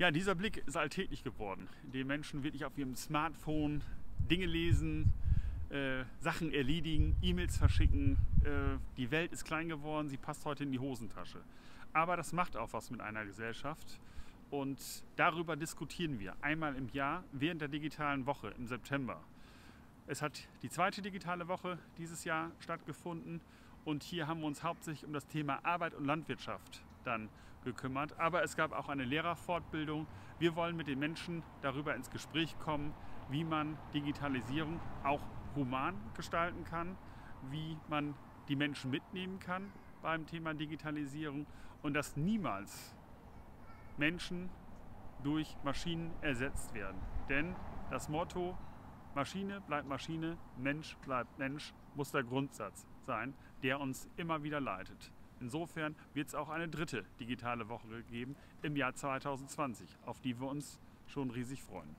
Ja, dieser Blick ist alltäglich geworden, indem Menschen wirklich auf ihrem Smartphone Dinge lesen, äh, Sachen erledigen, E-Mails verschicken. Äh, die Welt ist klein geworden, sie passt heute in die Hosentasche. Aber das macht auch was mit einer Gesellschaft. Und darüber diskutieren wir einmal im Jahr während der digitalen Woche im September. Es hat die zweite digitale Woche dieses Jahr stattgefunden und hier haben wir uns hauptsächlich um das Thema Arbeit und Landwirtschaft dann gekümmert. Aber es gab auch eine Lehrerfortbildung. Wir wollen mit den Menschen darüber ins Gespräch kommen, wie man Digitalisierung auch human gestalten kann, wie man die Menschen mitnehmen kann beim Thema Digitalisierung und dass niemals Menschen durch Maschinen ersetzt werden. Denn das Motto Maschine bleibt Maschine, Mensch bleibt Mensch muss der Grundsatz sein, der uns immer wieder leitet. Insofern wird es auch eine dritte digitale Woche geben im Jahr 2020, auf die wir uns schon riesig freuen.